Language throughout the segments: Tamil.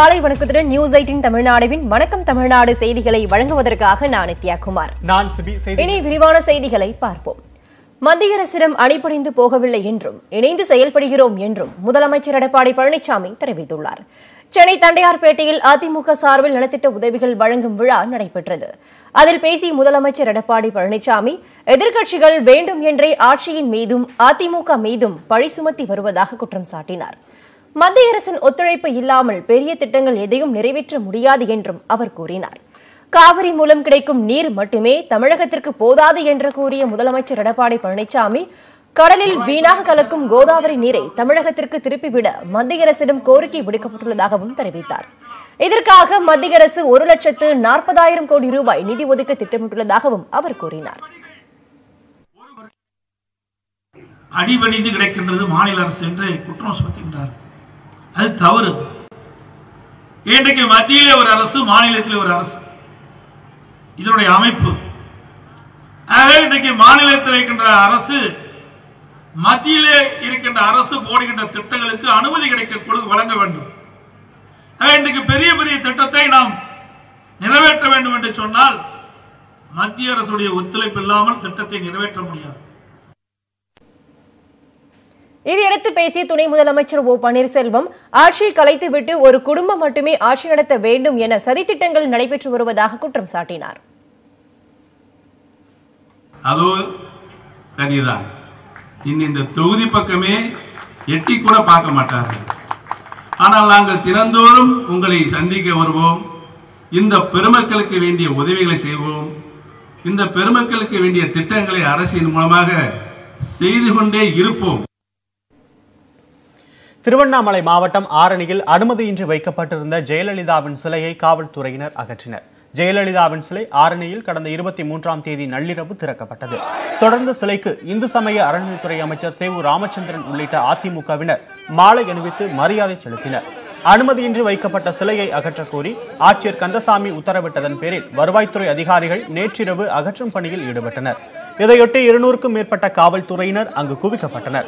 காலை வணக்கத்துடன் நியூஸ் எயிட்டின் தமிழ்நாடுவின் வணக்கம் தமிழ்நாடு செய்திகளை வழங்குவதற்காக நான் நித்யா குமார். நான் இனி விரிவான செய்திகளை பார்ப்போம். மத்திய அரசிடம் அடிபணிந்து போகவில்லை என்றும் இணைந்து செயல்படுகிறோம் என்றும் முதலமைச்சர் எடப்பாடி பழனிசாமி தெரிவித்துள்ளார். சென்னை தண்டையார்பேட்டையில் அதிமுக சார்பில் நலத்திட்ட உதவிகள் வழங்கும் விழா நடைபெற்றது. அதில் பேசிய முதலமைச்சர் எடப்பாடி பழனிசாமி எதிர்க்கட்சிகள் வேண்டும் என்றே ஆட்சியின் மீதும் அதிமுக மீதும் பழி சுமத்தி வருவதாக குற்றம் சாட்டினார். மத்திய அரசின் ஒத்துழைப்பு இல்லாமல் பெரிய திட்டங்கள் எதையும் நிறைவேற்ற முடியாது என்றும் அவர் கூறினார். காவிரி மூலம் கிடைக்கும் நீர் மட்டுமே தமிழகத்திற்கு போதாது என்று கூறிய முதலமைச்சர் எடப்பாடி பழனிசாமி கடலில் வீணாக கலக்கும் கோதாவரி நீரை தமிழகத்திற்கு திருப்பிவிட மத்திய அரசிடம் கோரிக்கை விடுக்கப்பட்டுள்ளதாகவும் தெரிவித்தார். இதற்காக மத்திய அரசு ஒரு லட்சத்து நாற்பதாயிரம் கோடி ரூபாய் நிதி ஒதுக்க திட்டமிட்டுள்ளதாகவும் அவர் கூறினார். அடிபணிந்து கிடைக்கின்றது மாநில அரசு என்று குற்றம் சுமத்துகின்றார் அது தவறு. இன்றைக்கு மத்தியிலே ஒரு அரசு மாநிலத்திலே ஒரு அரசு. இதனுடைய அமைப்பு. ஆகவே இன்றைக்கு மாநிலத்தில் இருக்கின்ற அரசு மத்தியிலே இருக்கின்ற அரசு போடுகின்ற திட்டங்களுக்கு அனுமதி கிடைக்க வழங்க வேண்டும். இன்றைக்கு பெரிய பெரிய திட்டத்தை நாம் நிறைவேற்ற வேண்டும் என்று சொன்னால் மத்திய அரசுடைய ஒத்துழைப்பு இல்லாமல் திட்டத்தை நிறைவேற்ற முடியாது. இதையடுத்து பேசிய துணை முதலமைச்சர் ஓ பன்னீர்செல்வம் ஆட்சியை கலைத்துவிட்டு ஒரு குடும்பம் மட்டுமே ஆட்சி நடத்த வேண்டும் என சதித்திட்டங்கள் நடைபெற்று வருவதாக குற்றம் சாட்டினார். அதோ சரிதான் இனி இந்த தொகுதி பக்கமே எட்டி கூட பார்க்க மாட்டார்கள். ஆனால் நாங்கள் தினந்தோறும் உங்களை சந்திக்க வருவோம். இந்த பெருமக்களுக்கு வேண்டிய உதவிகளை செய்வோம். இந்த பெருமக்களுக்கு வேண்டிய திட்டங்களை அரசின் மூலமாக செய்து கொண்டே இருப்போம். திருவண்ணாமலை மாவட்டம் ஆரணியில் அனுமதியின்றி வைக்கப்பட்டிருந்த ஜெயலலிதாவின் சிலையை காவல்துறையினர் அகற்றினர். ஜெயலலிதாவின் சிலை ஆரணியில் கடந்த இருபத்தி மூன்றாம் தேதி நள்ளிரவு திறக்கப்பட்டது. தொடர்ந்து சிலைக்கு இந்து சமய அறநிலைத்துறை அமைச்சர் சேவு ராமச்சந்திரன் உள்ளிட்ட அதிமுகவினர் மாலை அணிவித்து மரியாதை செலுத்தினர். அனுமதியின்றி வைக்கப்பட்ட சிலையை அகற்றக் கோரி ஆட்சியர் கந்தசாமி உத்தரவிட்டதன் பேரில் வருவாய்த்துறை அதிகாரிகள் நேற்றிரவு அகற்றும் பணியில் ஈடுபட்டனர். இதையொட்டி இருநூறுக்கும் மேற்பட்ட காவல்துறையினர் அங்கு குவிக்கப்பட்டனர்.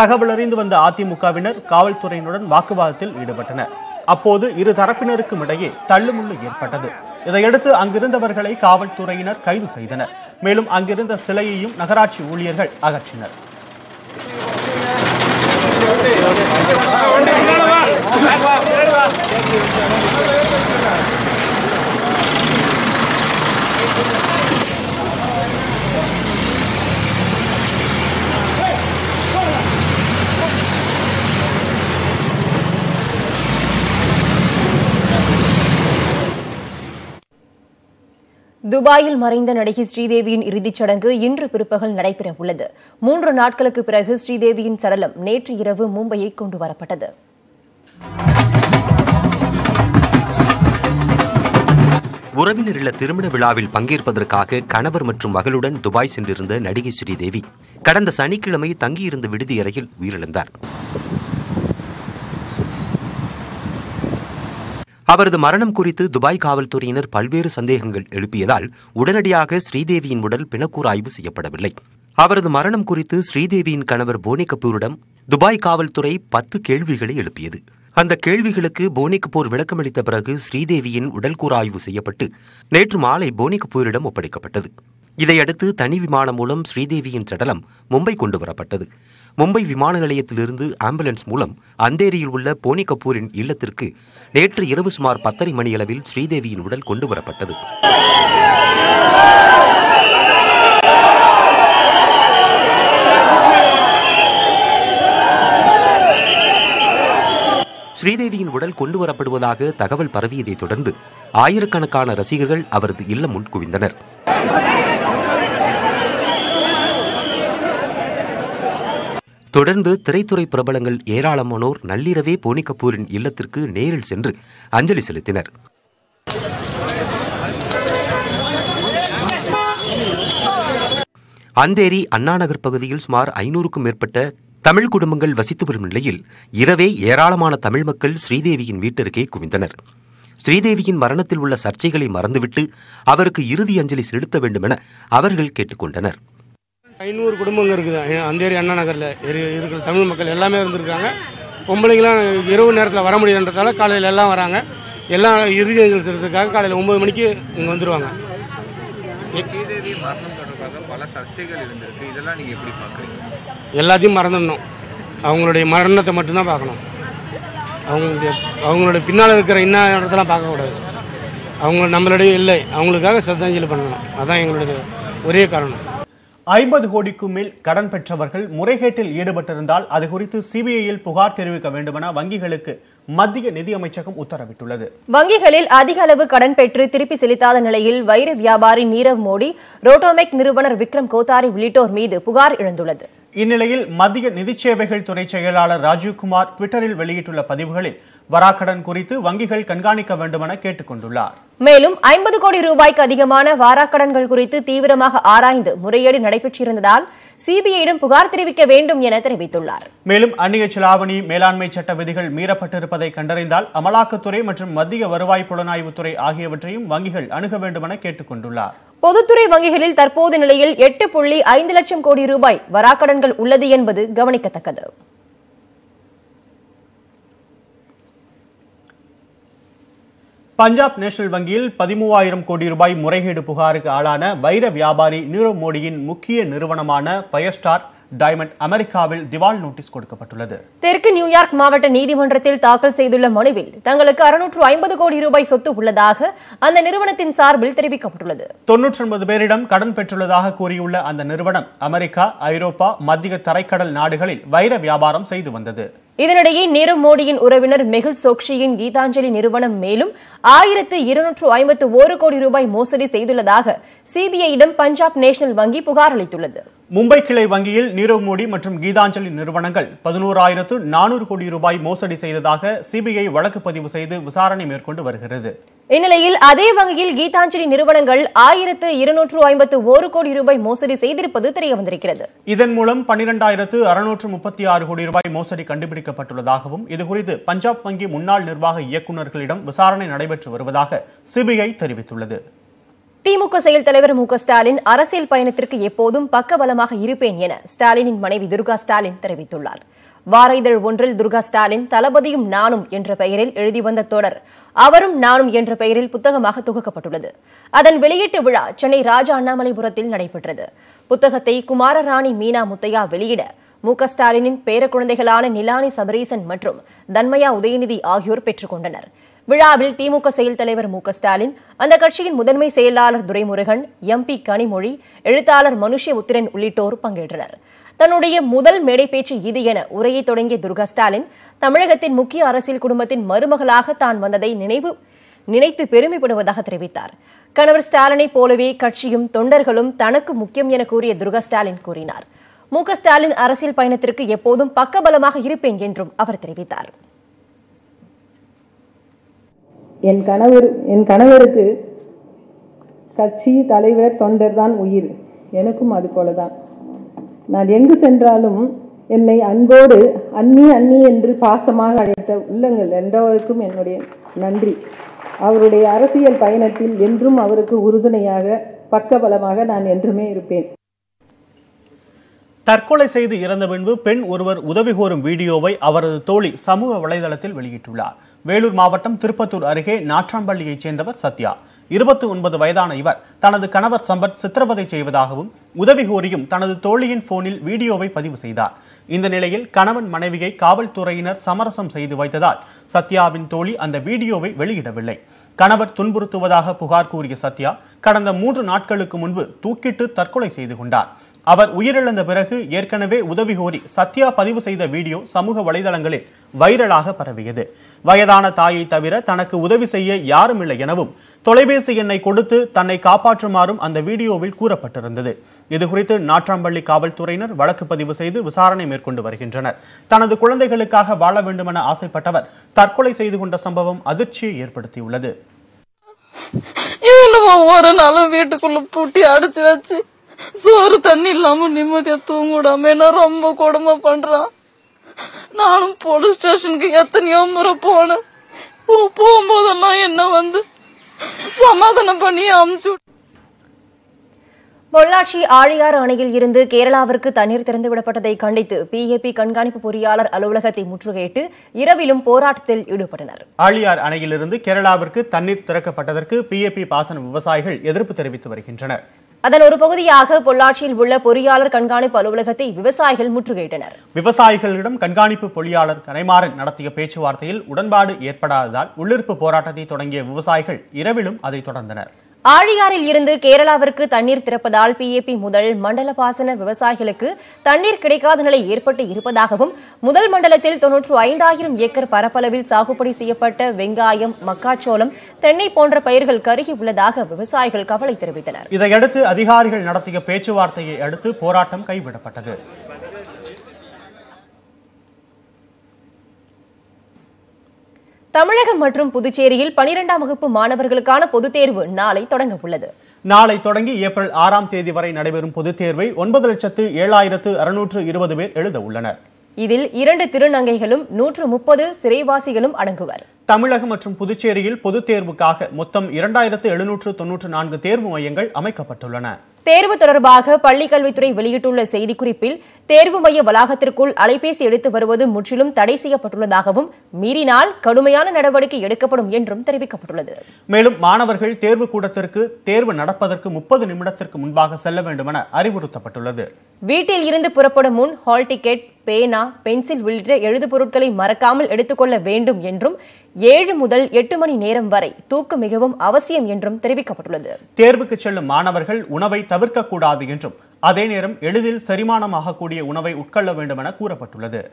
தகவல் அறிந்து வந்த அதிமுகவினர் காவல்துறையினுடன் வாக்குவாதத்தில் ஈடுபட்டனர். அப்போது இரு தரப்பினருக்கும் இடையே தள்ளுமுள்ளு ஏற்பட்டது. இதையடுத்து அங்கிருந்தவர்களை காவல்துறையினர் கைது செய்தனர். மேலும் அங்கிருந்த சிலையையும் நகராட்சி ஊழியர்கள் அகற்றினர். துபாயில் மறைந்த நடிகை ஸ்ரீதேவியின் இறுதிச் சடங்கு இன்று பிற்பகல் நடைபெற உள்ளது மூன்று நாட்களுக்கு பிறகு ஸ்ரீதேவியின் சடலம் நேற்று இரவு மும்பையை கொண்டு வரப்பட்டது. உறவினர் இல்ல திருமண விழாவில் பங்கேற்பதற்காக கணவர் மற்றும் மகளுடன் துபாய் சென்றிருந்த நடிகை ஸ்ரீதேவி கடந்த சனிக்கிழமை தங்கியிருந்த விடுதி அறையில் உயிரிழந்தார். அவரது மரணம் குறித்து துபாய் காவல்துறையினர் பல்வேறு சந்தேகங்கள் எழுப்பியதால் உடனடியாக ஸ்ரீதேவியின் உடல் பிணக்கூறு ஆய்வு செய்யப்படவில்லை. அவரது மரணம் குறித்து ஸ்ரீதேவியின் கணவர் போனி கபூரிடம் துபாய் காவல்துறை பத்து கேள்விகளை எழுப்பியது. அந்த கேள்விகளுக்கு போனி கபூர் விளக்கமளித்த பிறகு ஸ்ரீதேவியின் உடல் ஆய்வு செய்யப்பட்டு நேற்று மாலை போனி கபூரிடம் ஒப்படைக்கப்பட்டது. இதையடுத்து தனி விமானம் மூலம் ஸ்ரீதேவியின் சடலம் மும்பை கொண்டு வரப்பட்டது. மும்பை விமான நிலையத்திலிருந்து ஆம்புலன்ஸ் மூலம் அந்தேரியில் உள்ள போனி கபூரின் இல்லத்திற்கு நேற்று இரவு சுமார் பத்தரை மணியளவில் ஸ்ரீதேவியின் உடல் கொண்டு வரப்பட்டது. ஸ்ரீதேவியின் உடல் கொண்டு வரப்படுவதாக தகவல் பரவியதைத் தொடர்ந்து ஆயிரக்கணக்கான ரசிகர்கள் அவரது இல்லம் முன் குவிந்தனர். தொடர்ந்து திரைத்துறை பிரபலங்கள் ஏராளமானோர் நள்ளிரவே போனி கபூரின் இல்லத்திற்கு நேரில் சென்று அஞ்சலி செலுத்தினர். அந்தேரி அண்ணாநகர் பகுதியில் சுமார் ஐநூறுக்கும் மேற்பட்ட தமிழ் குடும்பங்கள் வசித்து வரும் நிலையில் இரவே ஏராளமான தமிழ் மக்கள் ஸ்ரீதேவியின் வீட்டிற்கே குவிந்தனர். ஸ்ரீதேவியின் மரணத்தில் உள்ள சர்ச்சைகளை மறந்துவிட்டு அவருக்கு இறுதி அஞ்சலி செலுத்த வேண்டுமென அவர்கள் கேட்டுக்கொண்டனர். ஐநூறு குடும்பங்க இருக்குது? அந்தேரி அண்ணா நகரில் இருக்கிற தமிழ் மக்கள் எல்லாமே இருந்திருக்காங்க. பொம்பளைங்களாம் இரவு நேரத்தில் வர முடியலன்றதால காலையில் எல்லாம் வராங்க. எல்லாம் இறுதி அஞ்சலி செலுத்துறதுக்காக காலையில் ஒம்பது மணிக்கு இங்கே வந்துடுவாங்க ஸ்ரீதேவி மரணம் தொடர்பாக பல சர்ச்சைகள் இருந்திருக்கு. இதெல்லாம் நீங்க எப்படி பாக்குறீங்க? எல்லாத்தையும் மறந்துடணும். அவங்களுடைய மரணத்தை மட்டும்தான் பார்க்கணும். அவங்களுடைய அவங்களுடைய பின்னால் இருக்கிற இன்னதெல்லாம் பார்க்கக்கூடாது. அவங்க நம்மளுடைய இல்லை. அவங்களுக்காக சிரத்தாஞ்சலி பண்ணணும். அதான் எங்களுடைய ஒரே காரணம். ஐம்பது கோடிக்கும் மேல் கடன் பெற்றவர்கள் முறைகேட்டில் ஈடுபட்டிருந்தால் அது குறித்து சிபிஐயில் புகார் தெரிவிக்க வேண்டுமென வங்கிகளுக்கு மத்திய நிதியமைச்சகம் உத்தரவிட்டுள்ளது. வங்கிகளில் அதிக அளவு கடன் பெற்று திருப்பி செலுத்தாத நிலையில் வைர வியாபாரி நீரவ் மோடி ரோட்டோமெக் நிறுவனர் விக்ரம் கோத்தாரி உள்ளிட்டோர் மீது புகார் எழுந்துள்ளது. இந்நிலையில் மத்திய சேவைகள் துறை செயலாளர் ராஜீவ்குமார் ட்விட்டரில் வெளியிட்டுள்ள பதிவுகளில் வராக்கடன் குறித்து வங்கிகள் கண்காணிக்க வேண்டுமென கேட்டுக் கொண்டுள்ளார். மேலும் ஐம்பது கோடி ரூபாய்க்கு அதிகமான வாராக்கடன்கள் குறித்து தீவிரமாக ஆராய்ந்து முறையீடு நடைபெற்றிருந்ததால் சிபிஐயிடம் புகார் தெரிவிக்க வேண்டும் என தெரிவித்துள்ளார். மேலும் அந்நிய செலாவணி மேலாண்மை சட்ட விதிகள் மீறப்பட்டிருப்பதை கண்டறிந்தால் அமலாக்கத்துறை மற்றும் மத்திய வருவாய் புலனாய்வுத்துறை ஆகியவற்றையும் வங்கிகள் அணுக வேண்டுமென கேட்டுக் கொண்டுள்ளார். பொதுத்துறை வங்கிகளில் தற்போது நிலையில் எட்டு புள்ளி ஐந்து லட்சம் கோடி ரூபாய் வராக்கடன்கள் உள்ளது என்பது கவனிக்கத்தக்கது. பஞ்சாப் நேஷனல் வங்கியில் பதிமூவாயிரம் கோடி ரூபாய் முறைகேடு புகாருக்கு ஆளான வைர வியாபாரி நீரவ் மோடியின் முக்கிய நிறுவனமான ஃபயர் ஸ்டார் டைமண்ட் அமெரிக்காவில் திவால் நோட்டீஸ் கொடுக்கப்பட்டுள்ளது. தெற்கு நியூயார்க் மாவட்ட நீதிமன்றத்தில் தாக்கல் செய்துள்ள மனுவில் தங்களுக்கு அறுநூற்று ஐம்பது கோடி ரூபாய் சொத்து உள்ளதாக அந்த நிறுவனத்தின் சார்பில் தெரிவிக்கப்பட்டுள்ளது. தொன்னூற்றி ஒன்பது பேரிடம் கடன் பெற்றுள்ளதாக கூறியுள்ள அந்த நிறுவனம் அமெரிக்கா ஐரோப்பா மத்திய தரைக்கடல் நாடுகளில் வைர வியாபாரம் செய்து வந்தது. இதனிடையே நீரவ் மோடியின் உறவினர் மெகுல் சோக்ஷியின் கீதாஞ்சலி நிறுவனம் மேலும் ஆயிரத்து இருநூற்று ஐம்பத்து ஒரு கோடி ரூபாய் மோசடி செய்துள்ளதாக சிபிஐயிடம் பஞ்சாப் நேஷனல் வங்கி புகார் அளித்துள்ளது. மும்பை கிளை வங்கியில் நீரவ் மோடி மற்றும் கீதாஞ்சலி நிறுவனங்கள் பதினோராயிரத்து நானூறு கோடி ரூபாய் மோசடி செய்ததாக சிபிஐ வழக்கு பதிவு செய்து விசாரணை மேற்கொண்டு வருகிறது. இந்நிலையில் அதே வங்கியில் கீதாஞ்சலி நிறுவனங்கள் ஆயிரத்து இருநூற்று ஐம்பத்து ஒரு கோடி ரூபாய் மோசடி செய்திருப்பது தெரியவந்திருக்கிறது. இதன் மூலம் பன்னிரண்டாயிரத்து அறுநூற்று முப்பத்தி ஆறு கோடி ரூபாய் மோசடி கண்டுபிடிக்கப்பட்டுள்ளதாகவும் இதுகுறித்து பஞ்சாப் வங்கி முன்னாள் நிர்வாக இயக்குநர்களிடம் விசாரணை நடைபெற்று வருவதாக சிபிஐ தெரிவித்துள்ளது. திமுக செயல் தலைவர் மு ஸ்டாலின் அரசியல் பயணத்திற்கு எப்போதும் பக்கபலமாக இருப்பேன் என ஸ்டாலினின் மனைவி துர்கா ஸ்டாலின் தெரிவித்துள்ளார். வார இதழ் ஒன்றில் துர்கா ஸ்டாலின் தளபதியும் நானும் என்ற பெயரில் எழுதி வந்த தொடர் அவரும் நானும் என்ற பெயரில் புத்தகமாக தொகுக்கப்பட்டுள்ளது. அதன் வெளியீட்டு விழா சென்னை ராஜா அண்ணாமலைபுரத்தில் நடைபெற்றது. புத்தகத்தை குமாரராணி மீனா முத்தையா வெளியிட மு க ஸ்டாலினின் பேரக்குழந்தைகளான நிலானி சபரீசன் மற்றும் தன்மயா உதயநிதி ஆகியோர் பெற்றுக் கொண்டனர். விழாவில் திமுக செயல் தலைவர் மு ஸ்டாலின் அந்த கட்சியின் முதன்மை செயலாளர் துரைமுருகன் எம்பி கனிமொழி எழுத்தாளர் மனுஷ்ய உத்திரன் உள்ளிட்டோர் பங்கேற்றனர். தன்னுடைய முதல் மேடை பேச்சு இது என உரையை தொடங்கிய துர்கா ஸ்டாலின் தமிழகத்தின் முக்கிய அரசியல் குடும்பத்தின் மருமகளாக தான் வந்ததை நினைவு நினைத்து பெருமைப்படுவதாக தெரிவித்தார். கணவர் ஸ்டாலினை போலவே கட்சியும் தொண்டர்களும் தனக்கு முக்கியம் என கூறிய துர்கா ஸ்டாலின் கூறினார். மு. ஸ்டாலின் அரசியல் பயணத்திற்கு எப்போதும் பக்கபலமாக இருப்பேன் என்றும் அவர் தெரிவித்தார். என் கணவர் என் கணவருக்கு கட்சி தலைவர் தொண்டர் தான் உயிர். எனக்கும் அது போலதான். நான் எங்கு சென்றாலும் என்னை அன்போடு அண்ணி அண்ணி என்று பாசமாக அழைத்த உள்ளங்கள் எல்லோருக்கும் என்னுடைய நன்றி. அவருடைய அரசியல் பயணத்தில் என்றும் அவருக்கு உறுதுணையாக பக்கபலமாக நான் என்றுமே இருப்பேன். தற்கொலை செய்து இறந்த பின்பு பெண் ஒருவர் உதவி கோரும் வீடியோவை அவரது தோழி சமூக வலைதளத்தில் வெளியிட்டுள்ளார். வேலூர் மாவட்டம் திருப்பத்தூர் அருகே நாற்றாம்பள்ளியைச் சேர்ந்தவர் சத்யா. இருபத்தி ஒன்பது வயதான இவர் தனது கணவர் சம்பத் சித்திரவதை செய்வதாகவும் உதவி கோரியும் தனது தோழியின் போனில் வீடியோவை பதிவு செய்தார். இந்த நிலையில் கணவன் மனைவியை காவல்துறையினர் சமரசம் செய்து வைத்ததால் சத்யாவின் தோழி அந்த வீடியோவை வெளியிடவில்லை. கணவர் துன்புறுத்துவதாக புகார் கூறிய சத்யா கடந்த மூன்று நாட்களுக்கு முன்பு தூக்கிட்டு தற்கொலை செய்து கொண்டார். அவர் உயிரிழந்த பிறகு ஏற்கனவே உதவி கோரி சத்யா பதிவு செய்த வீடியோ சமூக வலைதளங்களில் வைரலாக பரவியது. வயதான தாயை தவிர தனக்கு உதவி செய்ய யாரும் இல்லை எனவும் தொலைபேசி எண்ணை கொடுத்து தன்னை காப்பாற்றுமாறும் அந்த வீடியோவில் கூறப்பட்டிருந்தது. இதுகுறித்து நாற்றாம்பள்ளி காவல்துறையினர் வழக்கு பதிவு செய்து விசாரணை மேற்கொண்டு வருகின்றனர். தனது குழந்தைகளுக்காக வாழ வேண்டுமென ஆசைப்பட்டவர் தற்கொலை செய்து கொண்ட சம்பவம் அதிர்ச்சியை ஏற்படுத்தியுள்ளது. இவன் ஒவ்வொரு நாளும் வீட்டுக்குள்ள பூட்டி அடிச்சு வச்சு சோறு தண்ணி இல்லாம நிம்மதியா தூங்க விடாம என்ன ரொம்ப கொடுமை பண்றான். நானும் போலீஸ் ஸ்டேஷனுக்கு எத்தனையோ முறை போனேன். போ- போகும்போதெல்லாம் என்ன வந்து சமாதானம் பண்ணி அமுச்சு பொள்ளாச்சி ஆழியாறு அணையில் இருந்து கேரளாவிற்கு தண்ணீர் திறந்துவிடப்பட்டதை கண்டித்து பிஏபி கண்காணிப்பு பொறியாளர் அலுவலகத்தை முற்றுகையிட்டு இரவிலும் போராட்டத்தில் ஈடுபட்டனர். ஆழியார் அணையிலிருந்து கேரளாவிற்கு தண்ணீர் திறக்கப்பட்டதற்கு பிஏபி பாசன விவசாயிகள் எதிர்ப்பு தெரிவித்து வருகின்றனர். அதன் ஒரு பகுதியாக பொள்ளாச்சியில் உள்ள பொறியாளர் கண்காணிப்பு அலுவலகத்தை விவசாயிகள் முற்றுகையிட்டனர். விவசாயிகளிடம் கண்காணிப்பு பொறியாளர் கரைமாறன் நடத்திய பேச்சுவார்த்தையில் உடன்பாடு ஏற்படாததால் உள்ளிருப்பு போராட்டத்தை தொடங்கிய விவசாயிகள் இரவிலும் அதை தொடர்ந்தனர். ஆழியாறில் இருந்து கேரளாவிற்கு தண்ணீர் திறப்பதால் பிஏபி முதல் மண்டல பாசன விவசாயிகளுக்கு தண்ணீர் கிடைக்காத நிலை ஏற்பட்டு இருப்பதாகவும் முதல் மண்டலத்தில் தொன்னூற்று ஐந்தாயிரம் ஏக்கர் பரப்பளவில் சாகுபடி செய்யப்பட்ட வெங்காயம் மக்காச்சோளம் தென்னை போன்ற பயிர்கள் கருகி உள்ளதாக விவசாயிகள் கவலை தெரிவித்தனர். இதையடுத்து அதிகாரிகள் நடத்திய பேச்சுவார்த்தையை அடுத்து போராட்டம் கைவிடப்பட்டது. தமிழகம் மற்றும் புதுச்சேரியில் பனிரெண்டாம் வகுப்பு மாணவர்களுக்கான பொதுத் தேர்வு நாளை தொடங்க உள்ளது நாளை தொடங்கி ஏப்ரல் ஆறாம் தேதி வரை நடைபெறும் பொதுத் தேர்வை ஒன்பது லட்சத்து ஏழாயிரத்து அறுநூற்று இருபது பேர் எழுத உள்ளனர். இதில் இரண்டு திருநங்கைகளும் நூற்று முப்பது சிறைவாசிகளும் அடங்குவர். தமிழகம் மற்றும் புதுச்சேரியில் பொதுத் தேர்வுக்காக மொத்தம் இரண்டாயிரத்து எழுநூற்று தொன்னூற்று நான்கு தேர்வு மையங்கள் அமைக்கப்பட்டுள்ளன. தேர்வு தொடர்பாக பள்ளிக் கல்வித்துறை வெளியிட்டுள்ள செய்திக்குறிப்பில் தேர்வு மைய வளாகத்திற்குள் அலைபேசி எடுத்து வருவது முற்றிலும் தடை செய்யப்பட்டுள்ளதாகவும் மீறினால் கடுமையான நடவடிக்கை எடுக்கப்படும் என்றும் தெரிவிக்கப்பட்டுள்ளது. மேலும் மாணவர்கள் தேர்வு கூடத்திற்கு தேர்வு நடப்பதற்கு முப்பது நிமிடத்திற்கு முன்பாக செல்ல வேண்டுமென அறிவுறுத்தப்பட்டுள்ளது. வீட்டில் இருந்து புறப்படும் முன் ஹால் டிக்கெட் பேனா பென்சில் உள்ளிட்ட எழுது பொருட்களை மறக்காமல் எடுத்துக்கொள்ள வேண்டும் என்றும் ஏழு முதல் எட்டு மணி நேரம் வரை தூக்கம் மிகவும் அவசியம் என்றும் தெரிவிக்கப்பட்டுள்ளது. தேர்வுக்கு செல்லும் மாணவர்கள் உணவை தவிர்க்கக்கூடாது என்றும் அதே நேரம் எளிதில் செரிமானமாகக்கூடிய உணவை உட்கொள்ள வேண்டும் என கூறப்பட்டுள்ளது.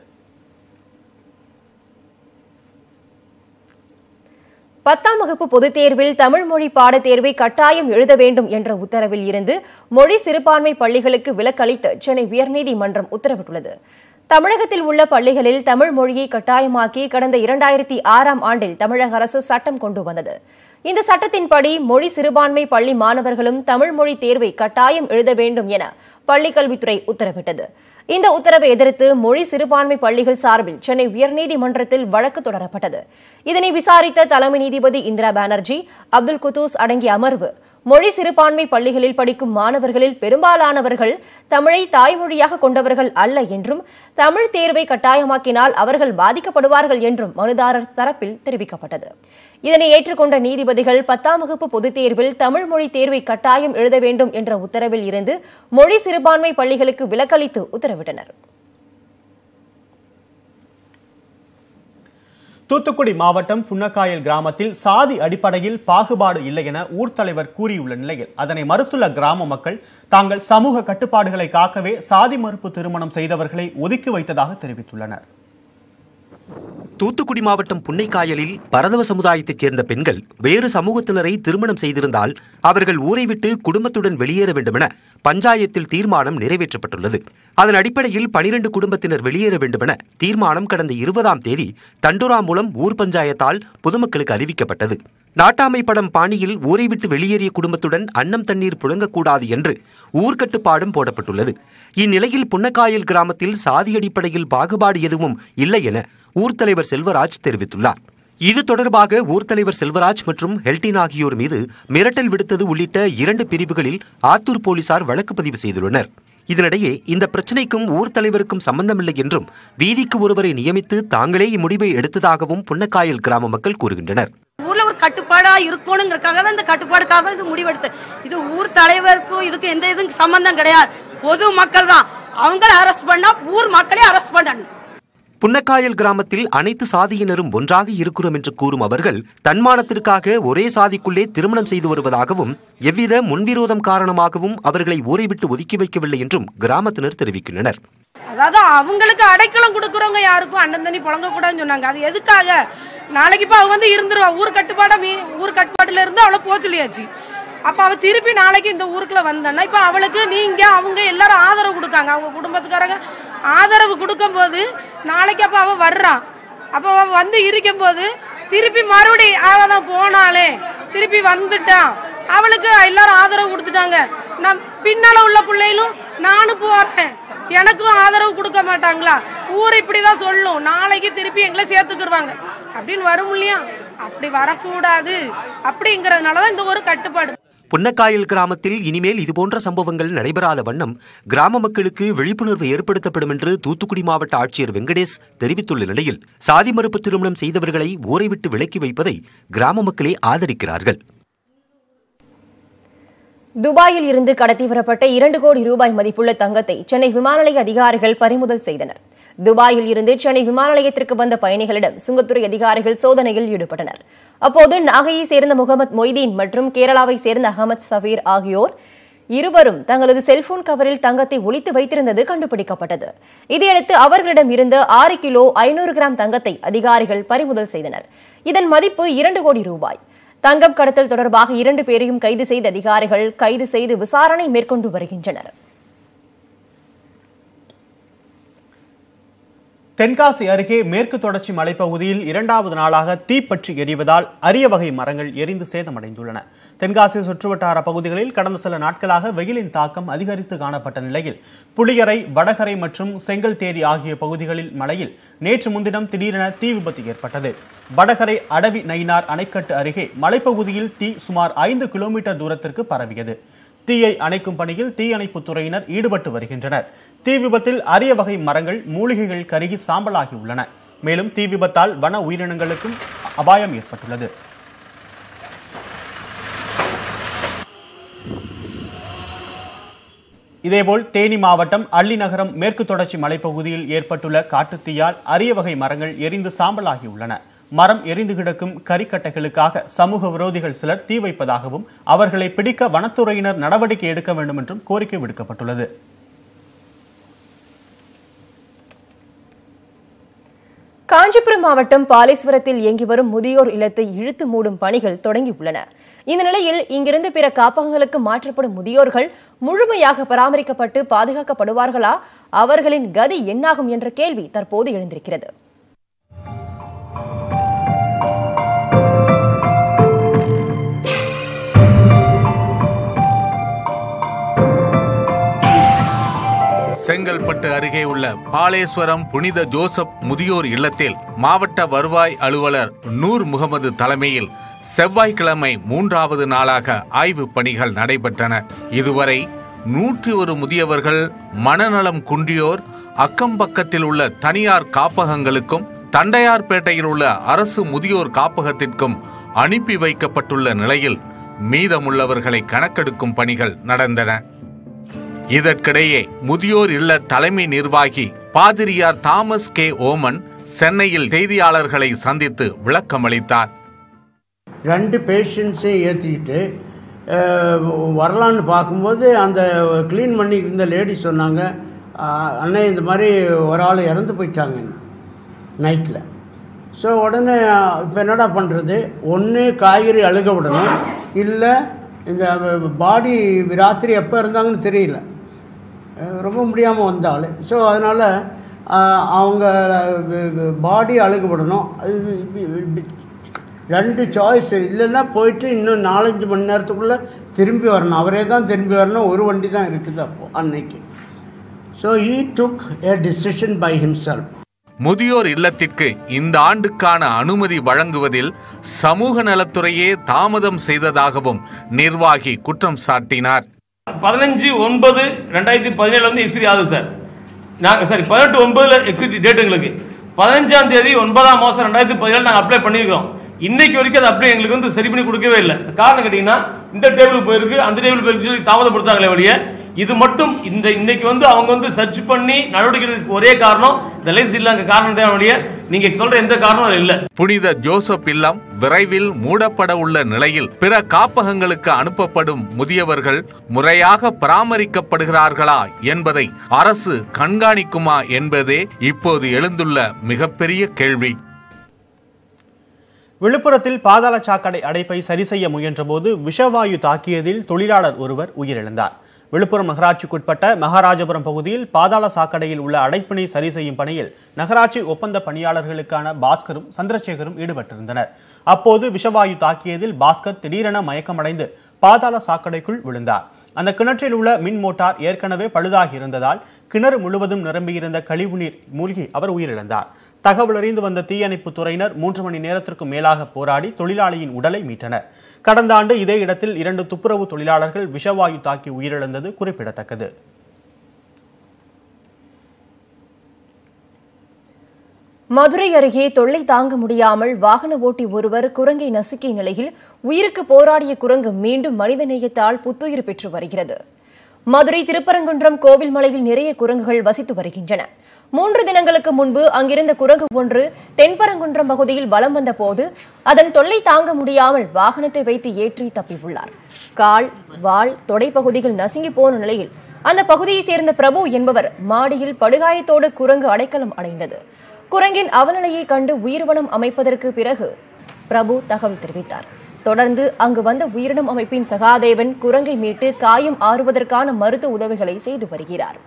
பத்தாம் வகுப்பு பொதுத் தேர்வில் தமிழ் மொழி பாடத் தேர்வை கட்டாயம் எழுத வேண்டும் என்ற உத்தரவில் இருந்து மொழி சிறுபான்மை பள்ளிகளுக்கு விலக்களித்து சென்னை உயர்நீதிமன்றம் உத்தரவிட்டுள்ளது. தமிழகத்தில் உள்ள பள்ளிகளில் தமிழ் மொழியை கட்டாயமாக்கி கடந்த இரண்டாயிரத்தி ஆறாம் ஆண்டில் தமிழக அரசு சட்டம் கொண்டு வந்தது. இந்த சட்டத்தின்படி மொழி சிறுபான்மை பள்ளி மாணவர்களும் தமிழ் மொழி தேர்வை கட்டாயம் எழுத வேண்டும் என பள்ளிக்கல்வித்துறை உத்தரவிட்டது. இந்த உத்தரவை எதிர்த்து மொழி சிறுபான்மை பள்ளிகள் சார்பில் சென்னை உயர்நீதிமன்றத்தில் வழக்கு தொடரப்பட்டது. இதனை விசாரித்த தலைமை நீதிபதி இந்திரா பானர்ஜி அப்துல் குதூஸ் அடங்கிய அமர்வு மொழி சிறுபான்மை பள்ளிகளில் படிக்கும் மாணவர்களில் பெரும்பாலானவர்கள் தமிழை தாய்மொழியாக கொண்டவர்கள் அல்ல என்றும் தமிழ் தேர்வை கட்டாயமாக்கினால் அவர்கள் பாதிக்கப்படுவார்கள் என்றும் மனுதாரர் தரப்பில் தெரிவிக்கப்பட்டது. இதனை ஏற்றுக்கொண்ட நீதிபதிகள் பத்தாம் வகுப்பு பொதுத் தேர்வில் தமிழ் மொழி தேர்வை கட்டாயம் எழுத வேண்டும் என்ற உத்தரவில் இருந்து மொழி சிறுபான்மை பள்ளிகளுக்கு விலக்களித்து உத்தரவிட்டனர். தூத்துக்குடி மாவட்டம் புன்னக்காயல் கிராமத்தில் சாதி அடிப்படையில் பாகுபாடு இல்லை என ஊர் தலைவர் கூறியுள்ள நிலையில் அதனை மறுத்துள்ள கிராம மக்கள் தாங்கள் சமூக கட்டுப்பாடுகளை காக்கவே சாதி மறுப்பு திருமணம் செய்தவர்களை ஒதுக்கி வைத்ததாக தெரிவித்துள்ளனர். தூத்துக்குடி மாவட்டம் புன்னைக்காயலில் பரதவ சமுதாயத்தைச் சேர்ந்த பெண்கள் வேறு சமூகத்தினரை திருமணம் செய்திருந்தால் அவர்கள் ஊரை விட்டு குடும்பத்துடன் வெளியேற வேண்டுமென பஞ்சாயத்தில் தீர்மானம் நிறைவேற்றப்பட்டுள்ளது. அதன் அடிப்படையில் பனிரெண்டு குடும்பத்தினர் வெளியேற வேண்டுமென தீர்மானம் கடந்த இருபதாம் தேதி தண்டுரா மூலம் ஊர் பஞ்சாயத்தால் பொதுமக்களுக்கு அறிவிக்கப்பட்டது. நாட்டாமை படம் பாணியில் ஊரை விட்டு வெளியேறிய குடும்பத்துடன் அன்னம் தண்ணீர் புழங்கக்கூடாது என்று ஊர்க்கட்டுப்பாடும் போடப்பட்டுள்ளது. இந்நிலையில் புன்னக்காயல் கிராமத்தில் சாதி அடிப்படையில் பாகுபாடு எதுவும் இல்லை என ஊர்தலைவர் செல்வராஜ் தெரிவித்துள்ளார். இது தொடர்பாக ஊர்தலைவர் செல்வராஜ் மற்றும் ஹெல்டின் ஆகியோர் மீது மிரட்டல் விடுத்தது உள்ளிட்ட இரண்டு பிரிவுகளில் ஆத்தூர் போலீசார் வழக்கு பதிவு செய்துள்ளனர். இதனிடையே இந்த பிரச்சினைக்கும் ஊர் தலைவருக்கும் சம்பந்தமில்லை என்றும் வீதிக்கு ஒருவரை நியமித்து தாங்களே இம்முடிவை எடுத்ததாகவும் புன்னக்காயல் கிராம மக்கள் கூறுகின்றனர். ஒரு கட்டுப்பாடா இருக்கணுங்கிறதுக்காக தான் இந்த கட்டுப்பாடுக்காக தான் இது முடிவெடுத்து. இது ஊர் தலைவருக்கும் இதுக்கு எந்த இதுவும் சம்பந்தம் கிடையாது. பொது மக்கள் தான். அவங்கள அரெஸ்ட் பண்ணா ஊர் மக்களே அரெஸ்ட் பண்ணணும். புன்னக்காயல் கிராமத்தில் அனைத்து சாதியினரும் ஒன்றாக இருக்கிறோம் என்று கூறும் அவர்கள் தன்மானத்திற்காக ஒரே சாதிக்குள்ளே திருமணம் செய்து வருவதாகவும் எவ்வித முன்விரோதம் காரணமாகவும் அவர்களை ஊரை விட்டு ஒதுக்கி வைக்கவில்லை என்றும் கிராமத்தினர் தெரிவிக்கின்றனர். அதாவது அவங்களுக்கு அடைக்கலம் கொடுக்குறவங்க யாருக்கும் அண்ணன் தண்ணி புழங்க கூடாதுன்னு சொன்னாங்க. அது எதுக்காக? நாளைக்கு இப்ப அவ வந்து இருந்துருவா. ஊர் கட்டுப்பாட மீ ஊர் கட்டுப்பாட்டுல இருந்து அவளை போக சொல்லியாச்சு. அப்ப அவ திருப்பி நாளைக்கு இந்த ஊருக்குள்ள வந்தேன்னா இப்ப அவளுக்கு நீங்க அவங்க எல்லாரும் ஆதரவு கொடுக்காங்க. அவங்க குடும்பத்துக்காரங்க ஆதரவு கொடுக்கும் போது நாளைக்கு அப்ப அவ வர்றா. அப்ப அவ வந்து இருக்கும் போது திருப்பி மறுபடி அவள் தான் போனாலே திருப்பி வந்துட்டான் அவளுக்கு எல்லாரும் ஆதரவு கொடுத்துட்டாங்க. நான் பின்னால உள்ள பிள்ளைகளும் நானும் போறேன். எனக்கும் ஆதரவு கொடுக்க மாட்டாங்களா? ஊர் இப்படிதான் சொல்லும். நாளைக்கு திருப்பி எங்களை சேர்த்துக்கிடுவாங்க அப்படின்னு வரும் இல்லையா? அப்படி வரக்கூடாது. அப்படிங்கறதுனாலதான் இந்த ஒரு கட்டுப்பாடு. புன்னக்காயல் கிராமத்தில் இனிமேல் இதுபோன்ற சம்பவங்கள் நடைபெறாத வண்ணம் கிராம மக்களுக்கு விழிப்புணர்வு ஏற்படுத்தப்படும் என்று தூத்துக்குடி மாவட்ட ஆட்சியர் வெங்கடேஷ் தெரிவித்துள்ள நிலையில் சாதி மறுப்பு திருமணம் செய்தவர்களை ஊரை விட்டு விலக்கி வைப்பதை கிராம மக்களே ஆதரிக்கிறார்கள். துபாயில் இருந்து கடத்தி வரப்பட்ட இரண்டு கோடி ரூபாய் மதிப்புள்ள தங்கத்தை சென்னை விமான நிலைய அதிகாரிகள் பறிமுதல் செய்தனர். துபாயில் இருந்து சென்னை விமான நிலையத்திற்கு வந்த பயணிகளிடம் சுங்கத்துறை அதிகாரிகள் சோதனையில் ஈடுபட்டனர். அப்போது நாகையை சேர்ந்த முகமது மொய்தீன் மற்றும் கேரளாவை சேர்ந்த அகமது சபீர் ஆகியோர் இருவரும் தங்களது செல்போன் கவரில் தங்கத்தை ஒழித்து வைத்திருந்தது கண்டுபிடிக்கப்பட்டது. இதையடுத்து அவர்களிடம் இருந்த ஆறு கிலோ ஐநூறு கிராம் தங்கத்தை அதிகாரிகள் பறிமுதல் செய்தனர். இதன் மதிப்பு இரண்டு கோடி ரூபாய். தங்கம் கடத்தல் தொடர்பாக இரண்டு பேரையும் கைது செய்த அதிகாரிகள் கைது செய்து விசாரணை மேற்கொண்டு வருகின்றனர். தென்காசி அருகே மேற்கு தொடர்ச்சி மலைப்பகுதியில் இரண்டாவது நாளாக தீப்பற்றி எரிவதால் அரிய வகை மரங்கள் எரிந்து சேதமடைந்துள்ளன. தென்காசி சுற்றுவட்டார பகுதிகளில் கடந்த சில நாட்களாக வெயிலின் தாக்கம் அதிகரித்து காணப்பட்ட நிலையில் புளியரை வடகரை மற்றும் செங்கல்தேரி ஆகிய பகுதிகளில் மழையில் நேற்று முன்தினம் திடீரென தீ விபத்து ஏற்பட்டது. வடகரை அடவி நயினார் அணைக்கட்டு அருகே மலைப்பகுதியில் தீ சுமார் ஐந்து கிலோமீட்டர் தூரத்திற்கு பரவியது. தீயை அணைக்கும் பணியில் தீயணைப்புத் துறையினர் ஈடுபட்டு வருகின்றனர். தீ விபத்தில் அரிய வகை மரங்கள் மூலிகைகள் கருகி சாம்பலாகி உள்ளன. மேலும் தீ விபத்தால் வன உயிரினங்களுக்கும் அபாயம் ஏற்பட்டுள்ளது. இதேபோல் தேனி மாவட்டம் அள்ளிநகரம் மேற்கு தொடர்ச்சி மலைப்பகுதியில் ஏற்பட்டுள்ள காட்டுத்தீயால் அரிய வகை மரங்கள் எரிந்து சாம்பலாகியுள்ளன மரம் எரிந்து கிடக்கும் கரிக்கட்டைகளுக்காக சமூக விரோதிகள் சிலர் தீ வைப்பதாகவும் அவர்களை பிடிக்க வனத்துறையினர் நடவடிக்கை எடுக்க வேண்டும் என்றும் கோரிக்கை விடுக்கப்பட்டுள்ளது. காஞ்சிபுரம் மாவட்டம் பாலேஸ்வரத்தில் இயங்கி வரும் முதியோர் இல்லத்தை இழுத்து மூடும் பணிகள் தொடங்கியுள்ளன. இந்த நிலையில் இங்கிருந்து பிற காப்பகங்களுக்கு மாற்றப்படும் முதியோர்கள் முழுமையாக பராமரிக்கப்பட்டு பாதுகாக்கப்படுவார்களா? அவர்களின் கதி என்னாகும் என்ற கேள்வி தற்போது எழுந்திருக்கிறது. செங்கல்பட்டு அருகே உள்ள பாலேஸ்வரம் புனித ஜோசப் முதியோர் இல்லத்தில் மாவட்ட வருவாய் அலுவலர் நூர் முகமது தலைமையில் செவ்வாய்க்கிழமை மூன்றாவது நாளாக ஆய்வுப் பணிகள் நடைபெற்றன. இதுவரை நூற்றி ஒரு முதியவர்கள் மனநலம் குன்றியோர் அக்கம்பக்கத்தில் உள்ள தனியார் காப்பகங்களுக்கும் தண்டையார்பேட்டையில் உள்ள அரசு முதியோர் காப்பகத்திற்கும் அனுப்பி வைக்கப்பட்டுள்ள நிலையில் மீதமுள்ளவர்களை கணக்கெடுக்கும் பணிகள் நடந்தன. இதற்கிடையே முதியோர் இல்ல தலைமை நிர்வாகி பாதிரியார் தாமஸ் கே. ஓமன் சென்னையில் செய்தியாளர்களை சந்தித்து விளக்கமளித்தார். ரெண்டு பேஷண்ட்ஸையும் ஏற்றிக்கிட்டு வரலான்னு பார்க்கும்போது அந்த க்ளீன் பண்ணி இருந்த லேடி சொன்னாங்க அண்ணே இந்த மாதிரி ஒரு ஆள் இறந்து போயிட்டாங்க நைட்டில் ஸோ உடனே இப்போ என்னடா பண்ணுறது ஒன்று காய்கறி அழுக விடணும். இல்லை இந்த பாடி ராத்திரி எப்போ இருந்தாங்கன்னு தெரியல. ரொம்ப முடியாமல் வந்தாள் ஸோ அதனால் அவங்க பாடி அழுக ரெண்டு சாய்ஸ் இல்லைன்னா போயிட்டு இன்னும் நாலஞ்சு மணி நேரத்துக்குள்ளே திரும்பி வரணும். அவரே தான் திரும்பி வரணும். ஒரு வண்டி தான் இருக்குது அப்போ அன்னைக்கு. So he took a decision by himself முதியோர் இல்லத்திற்கு இந்த ஆண்டுக்கான அனுமதி வழங்குவதில் சமூக நலத்துறையே தாமதம் செய்ததாகவும் நிர்வாகி குற்றம் சாட்டினார். பதினஞ்சு ஒன்பது ரெண்டாயிரத்தி பதினேழுல வந்து எக்ஸ்பிரி ஆகுது சார் நாங்கள் சாரி பதினெட்டு ஒன்பதுல எக்ஸ்பிரி டேட் எங்களுக்கு. பதினஞ்சாம் தேதி ஒன்பதாம் மாதம் ரெண்டாயிரத்தி பதினேழு நாங்கள் அப்ளை பண்ணியிருக்கிறோம். இன்னைக்கு வரைக்கும் அது அப்ளை எங்களுக்கு வந்து சரி பண்ணி கொடுக்கவே இல்லை. காரணம் கேட்டிங்கன்னா இந்த டேபிள் போயிருக்கு அந்த டேபிள் போயிருக்கு சொல்லி தாமதப்படுத்தாங்களே வழியே இது மட்டும் இந்த இன்னைக்கு வந்து அவங்க வந்து சர்ச் பண்ணி நடவடிக்கை எடுக்கிறதுக்கு ஒரே காரணம் இந்த லைன்ஸ் இல்லாங்க காரணம் தான் நீங்க சொல்ற எந்த காரணமும் இல்லை. புனித ஜோசப் இல்லம் விரைவில் மூடப்பட உள்ள நிலையில் பிற காப்பகங்களுக்கு அனுப்பப்படும் முதியவர்கள் முறையாக பராமரிக்கப்படுகிறார்களா என்பதை அரசு கண்காணிக்குமா என்பதே இப்போது எழுந்துள்ள மிகப்பெரிய கேள்வி. விழுப்புரத்தில் பாதாள சாக்கடை அடைப்பை சரி செய்ய முயன்றபோது விஷவாயு தாக்கியதில் தொழிலாளர் ஒருவர் உயிரிழந்தார். விழுப்புரம் நகராட்சிக்குட்பட்ட மகாராஜபுரம் பகுதியில் பாதாள சாக்கடையில் உள்ள அடைப்பினை சரி செய்யும் பணியில் நகராட்சி ஒப்பந்த பணியாளர்களுக்கான பாஸ்கரும் சந்திரசேகரும் ஈடுபட்டிருந்தனர். அப்போது விஷவாயு தாக்கியதில் பாஸ்கர் திடீரென மயக்கமடைந்து பாதாள சாக்கடைக்குள் விழுந்தார். அந்த கிணற்றில் உள்ள மின் மோட்டார் ஏற்கனவே பழுதாகி இருந்ததால் கிணறு முழுவதும் நிரம்பியிருந்த கழிவுநீர் மூழ்கி அவர் உயிரிழந்தார். தகவல் அறிந்து வந்த தீயணைப்பு துறையினர் மூன்று மணி நேரத்திற்கு மேலாக போராடி தொழிலாளியின் உடலை மீட்டனர். கடந்த ஆண்டு இதே இடத்தில் இரண்டு துப்புரவு தொழிலாளர்கள் விஷவாயு தாக்கி உயிரிழந்தது குறிப்பிடத்தக்கது. மதுரை அருகே தொல்லை தாங்க முடியாமல் வாகன ஓட்டி ஒருவர் குரங்கை நசுக்கிய நிலையில் உயிருக்கு போராடிய குரங்கு மீண்டும் மனித நேயத்தால் புத்துயிர் பெற்று வருகிறது. மதுரை திருப்பரங்குன்றம் கோவில் மலையில் நிறைய குரங்குகள் வசித்து வருகின்றன. மூன்று தினங்களுக்கு முன்பு அங்கிருந்த குரங்கு ஒன்று தென்பரங்குன்றம் பகுதியில் வலம் வந்த போது அதன் தொல்லை தாங்க முடியாமல் வாகனத்தை வைத்து ஏற்றி தப்பியுள்ளார். கால் வால் தொடை பகுதிகள் நசுங்கி போன நிலையில் அந்த பகுதியைச் சேர்ந்த பிரபு என்பவர் மாடியில் படுகாயத்தோடு குரங்கு அடைக்கலம் அடைந்தது. குரங்கின் அவநிலையை கண்டு உயிர்வனம் அமைப்பதற்கு பிறகு பிரபு தகவல் தெரிவித்தார். தொடர்ந்து அங்கு வந்த உயிரினம் அமைப்பின் சகாதேவன் குரங்கை மீட்டு காயம் ஆறுவதற்கான மருத்துவ உதவிகளை செய்து வருகிறார்.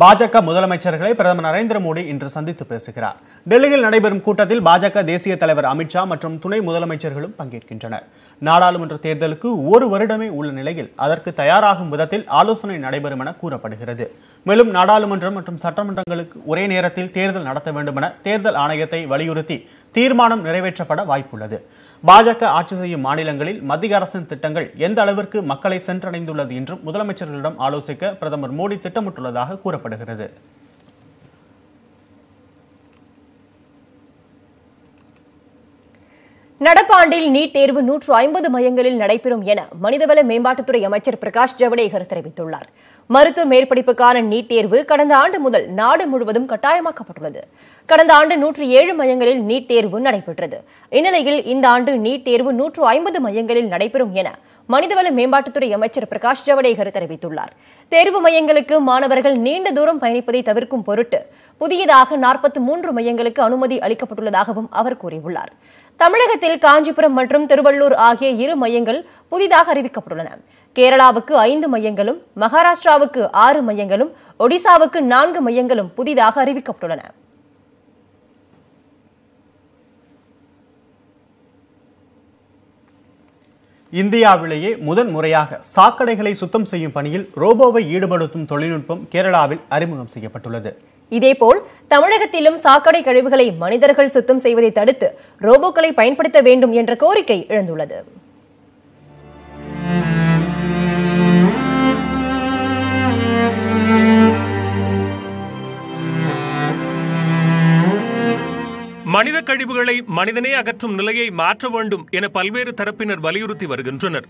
பாஜக முதலமைச்சர்களை பிரதமர் நரேந்திர மோடி இன்று சந்தித்து பேசுகிறார். டெல்லியில் நடைபெறும் கூட்டத்தில் பாஜக தேசிய தலைவர் அமித்ஷா மற்றும் துணை முதலமைச்சர்களும் பங்கேற்கின்றனர். நாடாளுமன்ற தேர்தலுக்கு ஒரு வருடமே உள்ள நிலையில் அதற்கு தயாராகும் விதத்தில் ஆலோசனை நடைபெறும் என கூறப்படுகிறது. மேலும் நாடாளுமன்றம் மற்றும் சட்டமன்றங்களுக்கு ஒரே நேரத்தில் தேர்தல் நடத்த வேண்டும் என தேர்தல் ஆணையத்தை வலியுறுத்தி தீர்மானம் நிறைவேற்றப்பட வாய்ப்புள்ளது. பாஜக ஆட்சி செய்யும் மாநிலங்களில் மத்திய அரசின் திட்டங்கள் எந்த அளவிற்கு மக்களை சென்றடைந்துள்ளது என்றும் முதலமைச்சர்களிடம் ஆலோசிக்க பிரதமர் மோடி திட்டமிட்டுள்ளதாக கூறப்படுகிறது. நடப்பாண்டில் நீட் தேர்வு நூற்று ஐம்பது மையங்களில் நடைபெறும் என மனிதவள மேம்பாட்டுத்துறை அமைச்சர் பிரகாஷ் ஜவடேகர் தெரிவித்துள்ளார். மருத்துவ மேற்படிப்புக்கான நீட் தேர்வு கடந்த ஆண்டு முதல் நாடு முழுவதும் கட்டாயமாக்கப்பட்டுள்ளது. கடந்த ஆண்டு நூற்று ஏழு மையங்களில் நீட் தேர்வு நடைபெற்றது. இந்நிலையில் இந்த ஆண்டு நீட் தேர்வு நூற்று ஐம்பது மையங்களில் நடைபெறும் என மனிதவள மேம்பாட்டுத்துறை அமைச்சர் பிரகாஷ் ஜவடேகர் தெரிவித்துள்ளார். தேர்வு மையங்களுக்கு மாணவர்கள் நீண்ட தூரம் பயணிப்பதை தவிர்க்கும் பொருட்டு புதியதாக நாற்பத்தி மூன்று மையங்களுக்கு அனுமதி அளிக்கப்பட்டுள்ளதாகவும் அவர் கூறியுள்ளார். தமிழகத்தில் காஞ்சிபுரம் மற்றும் திருவள்ளூர் ஆகிய இரு மையங்கள் புதிதாக அறிவிக்கப்பட்டுள்ளன. கேரளாவுக்கு ஐந்து மையங்களும் மகாராஷ்டிராவுக்கு ஆறு மையங்களும் ஒடிசாவுக்கு நான்கு மையங்களும் புதிதாக அறிவிக்கப்பட்டுள்ளன. இந்தியாவிலேயே முதன் முறையாக சாக்கடைகளை சுத்தம் செய்யும் பணியில் ரோபோவை ஈடுபடுத்தும் தொழில்நுட்பம் கேரளாவில் அறிமுகம் செய்யப்பட்டுள்ளது. இதேபோல் தமிழகத்திலும் சாக்கடை கழிவுகளை மனிதர்கள் சுத்தம் செய்வதை தடுத்து ரோபோக்களை பயன்படுத்த வேண்டும் என்ற கோரிக்கை எழுந்துள்ளது. மனித கழிவுகளை மனிதனே அகற்றும் நிலையை மாற்ற வேண்டும் என பல்வேறு தரப்பினர் வலியுறுத்தி வருகின்றனர்.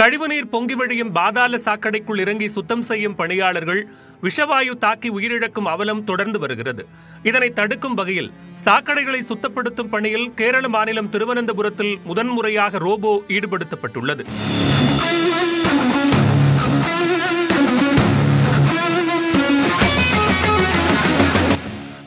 கழிவுநீர் பொங்கி வழியும் பாதாள சாக்கடைக்குள் இறங்கி சுத்தம் செய்யும் பணியாளர்கள் விஷவாயு தாக்கி உயிரிழக்கும் அவலம் தொடர்ந்து வருகிறது. இதனை தடுக்கும் வகையில் சாக்கடைகளை சுத்தப்படுத்தும் பணியில் கேரள மாநிலம் திருவனந்தபுரத்தில் முதன்முறையாக ரோபோ ஈடுபடுத்தப்பட்டுள்ளது.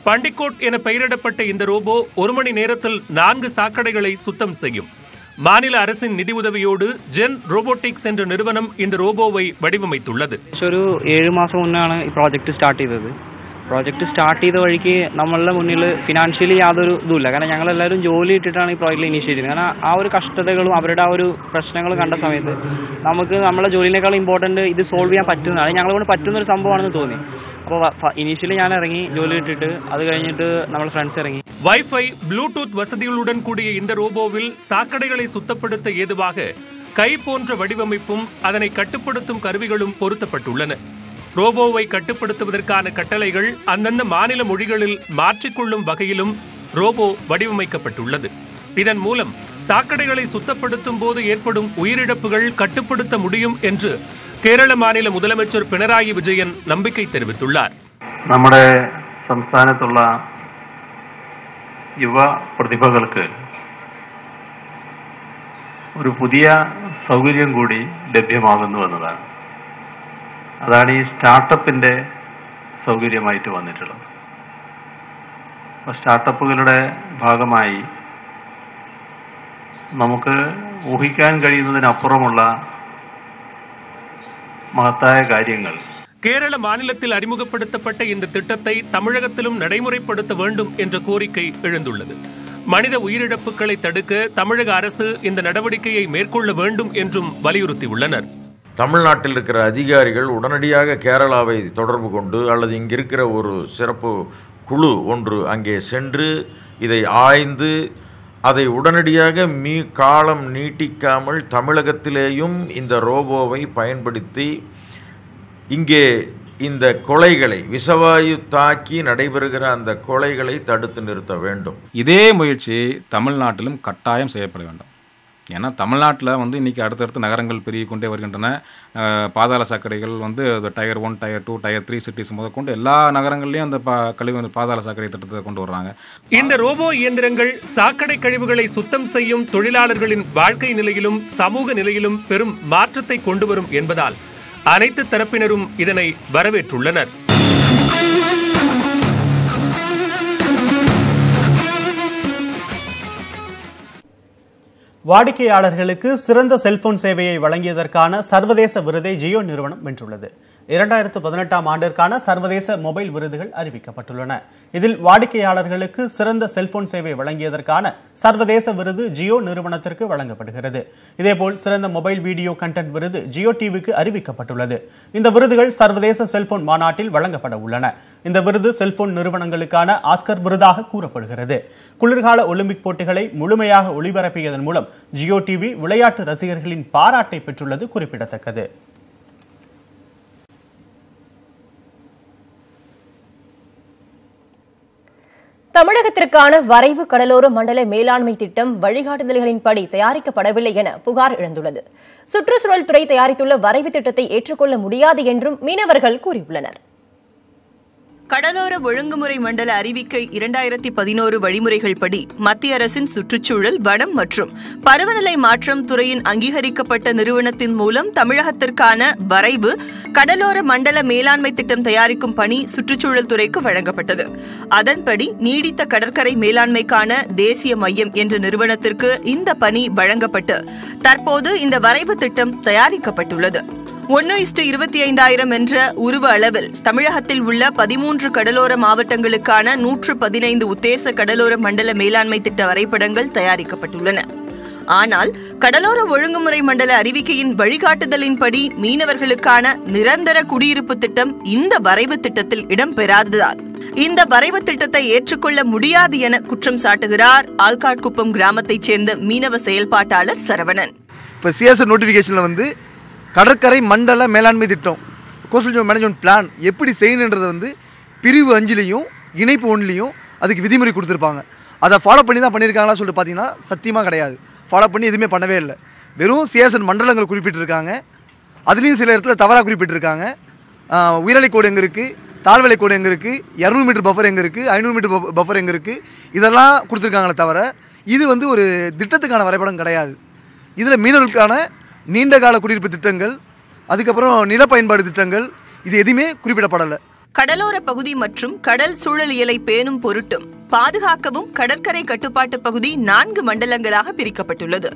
பண்டிகோட் என பெயரிடப்பட்ட இந்த ரோபோ ஒரு மணி நேரத்தில் நான்கு சாக்கடைகளை சுத்தம் செய்யும் மாநில அரசின் நிதியுதவியோடு ஜென் ரோபோட்டிக்ஸ் എന്ന நிறுவனம் இந்த ரோபோவை வடிவமைத்துள்ளது ഒരു ഏഴ് മാസം മുന്നാണ് ഈ പ്രോജക്റ്റ് സ്റ്റാർട്ട് ചെയ്തത് പ്രോജക്റ്റ് സ്റ്റാർട്ട് ചെയ്ത വഴിക്ക് നമ്മളുടെ മുന്നിൽ ഫിനാൻഷ്യലി യാതൊരു ഇതുമില്ല കാരണം ഞങ്ങളെല്ലാവരും ജോലി ഇട്ടിട്ടാണ് ഈ പ്രോജക്റ്റിൽ ഇനീഷ്യേറ്റ് ചെയ്തത് കാരണം ആ ഒരു കഷ്ടതകളും അവരുടെ ആ ഒരു പ്രശ്നങ്ങൾ കണ്ട സമയത്ത് നമുക്ക് നമ്മളെ ജോലിനേക്കാൾ ഇമ്പോർട്ടൻറ്റ് ഇത് സോൾവ് ചെയ്യാൻ പറ്റുന്നതാണ് ഞങ്ങളെ കൊണ്ട് പറ്റുന്ന ഒരു സംഭവമാണെന്ന് തോന്നി അപ്പോൾ ഇനീഷ്യലി ഞാൻ ഇറങ്ങി ജോലി ഇട്ടിട്ട് അത് കഴിഞ്ഞിട്ട് നമ്മൾ ഫ്രണ്ട്സ് ഇറങ്ങി வைஃபை ப்ளூடூத் வசதிகளுடன் கூடிய இந்த ரோபோவில் சாக்கடைகளை சுத்தப்படுத்த ஏதுவாக கை போன்ற வடிவமைப்பும் அதனை கட்டுப்படுத்தும் கருவிகளும் பொருத்தப்பட்டுள்ளன ரோபோவை கட்டுப்படுத்துவதற்கான கட்டளைகள் அந்தந்த மாநில மொழிகளில் மாற்றிக்கொள்ளும் வகையிலும் ரோபோ வடிவமைக்கப்பட்டுள்ளது. இதன் மூலம் சாக்கடைகளை சுத்தப்படுத்தும் போது ஏற்படும் உயிரிழப்புகள் கட்டுப்படுத்த முடியும் என்று കേരള മാനില മുതലമേച്ചർ പിണറായി വിജയൻ നമ്പിക്കൈ തെരുവിത്തുള്ളാർ നമ്മുടെ സംസ്ഥാനത്തുള്ള യുവ പ്രതിഭകൾക്ക് ഒരു പുതിയ സൗകര്യം കൂടി ലഭ്യമാകുന്നു എന്നതാണ്. അതാണ് ഈ സ്റ്റാർട്ടപ്പിൻ്റെ സൗകര്യമായിട്ട് വന്നിട്ടുള്ളത് അപ്പോൾ സ്റ്റാർട്ടപ്പുകളുടെ ഭാഗമായി നമുക്ക് ഊഹിക്കാൻ കഴിയുന്നതിനപ്പുറമുള്ള മഹത്തായ കാര്യങ്ങൾ கேரள மாநிலத்தில் அறிமுகப்படுத்தப்பட்ட இந்த திட்டத்தை தமிழகத்திலும் நடைமுறைப்படுத்த வேண்டும் என்ற கோரிக்கை எழுந்துள்ளது மனித உயிரிழப்புகளை தடுக்க தமிழக அரசு இந்த நடவடிக்கையை மேற்கொள்ள வேண்டும் என்றும் வலியுறுத்தியுள்ளனர் தமிழ்நாட்டில் இருக்கிற அதிகாரிகள் உடனடியாக கேரளாவை தொடர்பு கொண்டு அல்லது இங்கிருக்கிற ஒரு சிறப்பு குழு ஒன்று அங்கே சென்று இதை ஆய்ந்து அதை உடனடியாக மீ காலம் நீட்டிக்காமல் தமிழகத்திலேயும் இந்த ரோபோவை பயன்படுத்தி இங்கே இந்த கொலைகளை விசவாயு தாக்கி நடைபெறுகிற அந்த கொலைகளை தடுத்து நிறுத்த வேண்டும். இதே முயற்சி தமிழ்நாட்டிலும் கட்டாயம் செய்யப்பட வேண்டும். ஏன்னா தமிழ்நாட்டில் வந்து இன்றைக்கி அடுத்தடுத்து நகரங்கள் பெருகி கொண்டே வருகின்றன பாதாள சாக்கடைகள் வந்து tier one tier two tier three cities முதற்கொண்டு எல்லா நகரங்கள்லையும் அந்த பா கழிவு பாதாள சாக்கடை திட்டத்தை கொண்டு வர்றாங்க. இந்த ரோபோ இயந்திரங்கள் சாக்கடை கழிவுகளை சுத்தம் செய்யும் தொழிலாளர்களின் வாழ்க்கை நிலையிலும் சமூக நிலையிலும் பெரும் மாற்றத்தை கொண்டு வரும் என்பதால் அனைத்து தரப்பினரும் இதனை வரவேற்றுள்ளனர். வாடிக்கையாளர்களுக்கு சிறந்த செல்போன் சேவையை வழங்கியதற்கான சர்வதேச விருதை ஜியோ நிறுவனம் வென்றுள்ளது. இரண்டாயிரத்து பதினெட்டாம் ஆண்டிற்கான சர்வதேச மொபைல் விருதுகள் அறிவிக்கப்பட்டுள்ளன. இதில் வாடிக்கையாளர்களுக்கு சிறந்த செல்போன் சேவை வழங்கியதற்கான சர்வதேச விருது ஜியோ நிறுவனத்திற்கு வழங்கப்படுகிறது. இதேபோல் சிறந்த மொபைல் வீடியோ கண்டென்ட் விருது ஜியோ டிவிக்கு அறிவிக்கப்பட்டுள்ளது. இந்த விருதுகள் சர்வதேச செல்போன் மாநாட்டில் வழங்கப்பட உள்ளன. இந்த விருது செல்போன் நிறுவனங்களுக்கான ஆஸ்கர் விருதாக கூறப்படுகிறது. குளிர்கால ஒலிம்பிக் போட்டிகளை முழுமையாக ஒளிபரப்பியதன் மூலம் ஜியோ டிவி விளையாட்டு ரசிகர்களின் பாராட்டை பெற்றுள்ளது குறிப்பிடத்தக்கது. தமிழகத்திற்கான வரைவு கடலோர மண்டல மேலாண்மை திட்டம் வழிகாட்டுதல்களின்படி தயாரிக்கப்படவில்லை என புகார் எழுந்துள்ளது. சுற்றுச்சூழல் துறை தயாரித்துள்ள வரைவு திட்டத்தை ஏற்றுக்கொள்ள முடியாது என்றும் மீனவர்கள் கூறியுள்ளனர். கடலோர ஒழுங்குமுறை மண்டல அறிவிக்கை இரண்டாயிரத்தி பதினோரு வழிமுறைகள் படி மத்திய அரசின் சுற்றுச்சூழல் வனம் மற்றும் பருவநிலை மாற்றம் துறையின் அங்கீகரிக்கப்பட்ட நிறுவனத்தின் மூலம் தமிழகத்திற்கான வரைவு கடலோர மண்டல மேலாண்மை திட்டம் தயாரிக்கும் பணி சுற்றுச்சூழல் துறைக்கு வழங்கப்பட்டது. அதன்படி நீடித்த கடற்கரை மேலாண்மைக்கான தேசிய மையம் என்ற நிறுவனத்திற்கு இந்த பணி வழங்கப்பட்டு தற்போது இந்த வரைவு திட்டம் தயாரிக்கப்பட்டுள்ளது. ஒன்னு இஸ்டு இருபத்தி ஐந்தாயிரம் என்ற உருவ அளவில் தமிழகத்தில் உள்ள பதிமூன்று கடலோர மாவட்டங்களுக்கான நூற்று பதினைந்து உத்தேச கடலோர மண்டல மேலாண்மை திட்ட வரைபடங்கள் தயாரிக்கப்பட்டுள்ளன. ஆனால் கடலோர ஒழுங்குமுறை மண்டல அறிவிக்கையின் வழிகாட்டுதலின்படி மீனவர்களுக்கான நிரந்தர குடியிருப்பு திட்டம் இந்த வரைவு திட்டத்தில் இடம்பெறாததால் இந்த வரைவு திட்டத்தை ஏற்றுக்கொள்ள முடியாது என குற்றம் சாட்டுகிறார் ஆல்காட்குப்பம் கிராமத்தைச் சேர்ந்த மீனவ செயல்பாட்டாளர் சரவணன். இப்போ சிஎஸ் நோட்டிஃபிகேஷனில் வந்து கடற்கரை மண்டல மேலாண்மை திட்டம் கோஸ்டல் மேனேஜ்மெண்ட் பிளான் எப்படி செய்யணுன்றதை வந்து பிரிவு அஞ்சுலேயும் இணைப்பு ஒன்றுலையும் அதுக்கு விதிமுறை கொடுத்துருப்பாங்க. அதை ஃபாலோ பண்ணி தான் பண்ணியிருக்காங்களா சொல்லிட்டு பார்த்தீங்கன்னா சத்தியமாக கிடையாது. ஃபாலோ பண்ணி எதுவுமே பண்ணவே இல்லை. வெறும் சிஎஸ்என் மண்டலங்கள் குறிப்பிட்டிருக்காங்க. அதுலேயும் சில இடத்துல தவறாக குறிப்பிட்டிருக்காங்க. உயிரலை கோடு எங்கே இருக்குது தாழ்வலை கோடு எங்கே இருக்குது இரநூறு மீட்டர் பஃபர் எங்கே இருக்குது ஐநூறு மீட்டர் பஃபர் எங்கே இருக்குது இதெல்லாம் கொடுத்துருக்காங்களே தவிர இது வந்து ஒரு திட்டத்துக்கான வரைபடம் கிடையாது. இதில் மீனவர்களுக்கான நீண்ட கால குடியிருப்பு திட்டங்கள் அதுக்கப்புறம் நில பயன்பாடு திட்டங்கள் இது எதுவுமே குறிப்பிடப்படலை. கடலோர பகுதி மற்றும் கடல் சூழலியலை பேணும் பொருட்டும் பாதுகாக்கவும் கடற்கரை கட்டுப்பாட்டு பகுதி நான்கு மண்டலங்களாக பிரிக்கப்பட்டுள்ளது.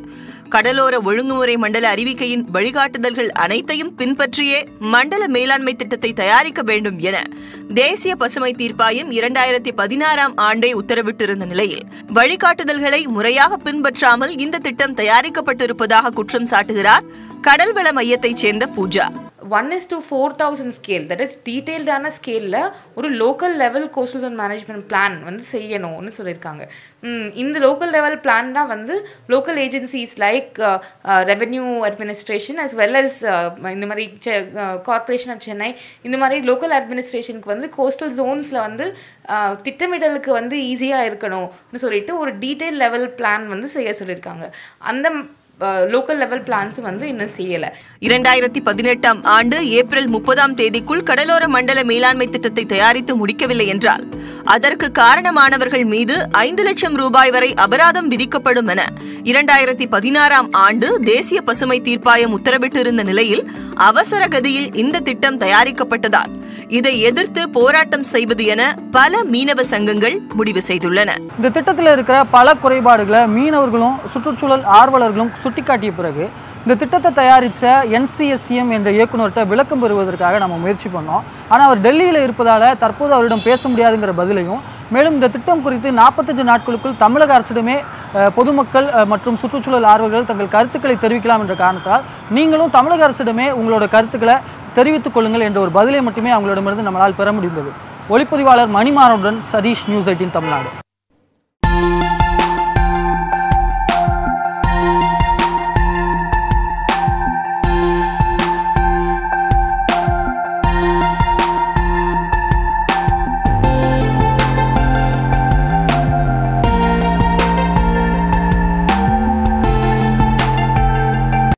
கடலோர ஒழுங்குமுறை மண்டல அறிவிக்கையின் வழிகாட்டுதல்கள் அனைத்தையும் பின்பற்றியே மண்டல மேலாண்மை திட்டத்தை தயாரிக்க வேண்டும் என தேசிய பசுமை தீர்ப்பாயம் இரண்டாயிரத்தி பதினாறாம் ஆண்டே உத்தரவிட்டிருந்த நிலையில் வழிகாட்டுதல்களை முறையாக பின்பற்றாமல் இந்த திட்டம் தயாரிக்கப்பட்டிருப்பதாக குற்றம் சாட்டுகிறார் கடல்வள மையத்தைச் சேர்ந்த Pooja. One is to four thousand scale that is டீட்டெயில்டான ஸ்கேலில் ஒரு local level coastal management plan வந்து செய்யணும்னு சொல்லியிருக்காங்க. இந்த லோக்கல் லெவல் பிளான் தான் வந்து local agencies like revenue administration as well as இந்த மாதிரி கார்பரேஷன் ஆஃப் சென்னை இந்த மாதிரி லோக்கல் அட்மினிஸ்ட்ரேஷனுக்கு வந்து கோஸ்டல் ஜோன்ஸில் வந்து uh, திட்டமிடலுக்கு வந்து ஈஸியாக இருக்கணும்னு சொல்லிட்டு ஒரு டீட்டெயில் லெவல் பிளான் வந்து செய்ய சொல்லியிருக்காங்க. அந்த லோக்கல் லெவல் பிளான்ஸ் வந்து இன்னும் செய்யலை. இரண்டாயிரத்தி பதினெட்டாம் ஆண்டு ஏப்ரல் முப்பதாம் தேதிக்குள் கடலோர மண்டல மேலாண்மை திட்டத்தை தயாரித்து முடிக்கவில்லை என்றால் அதற்கு காரணமானவர்கள் மீது ஐந்து லட்சம் ரூபாய் வரை அபராதம் விதிக்கப்படும் என இரண்டாயிரத்தி பதினாறாம் ஆண்டு தேசிய பசுமை தீர்ப்பாயம் உத்தரவிட்டிருந்த நிலையில் அவசர கதியில் இந்த திட்டம் தயாரிக்கப்பட்டதால் இதை எதிர்த்து போராட்டம் செய்வது என பல மீனவ சங்கங்கள் முடிவு செய்துள்ளன. இந்த திட்டத்தில் இருக்கிற பல குறைபாடுகளை மீனவர்களும் சுற்றுச்சூழல் ஆர்வலர்களும் சுட்டிக்காட்டிய பிறகு இந்த திட்டத்தை தயாரித்த என்சிஎஸ்சிஎம் என்ற இயக்குநர்கிட்ட விளக்கம் பெறுவதற்காக நம்ம முயற்சி பண்ணோம். ஆனால் அவர் டெல்லியில் இருப்பதால் தற்போது அவரிடம் பேச முடியாதுங்கிற பதிலையும் மேலும் இந்த திட்டம் குறித்து நாற்பத்தஞ்சு நாட்களுக்குள் தமிழக அரசிடமே பொதுமக்கள் மற்றும் சுற்றுச்சூழல் ஆர்வலர்கள் தங்கள் கருத்துக்களை தெரிவிக்கலாம் என்ற காரணத்தால் நீங்களும் தமிழக அரசிடமே உங்களோட கருத்துக்களை தெரிவித்துக் கொள்ளுங்கள் என்ற ஒரு பதிலை மட்டுமே அவங்களிடமிருந்து நம்மளால் பெற முடிந்தது. ஒளிப்பதிவாளர் மணிமாறனுடன் சதீஷ் நியூஸ் எயிட்டின் தமிழ்நாடு.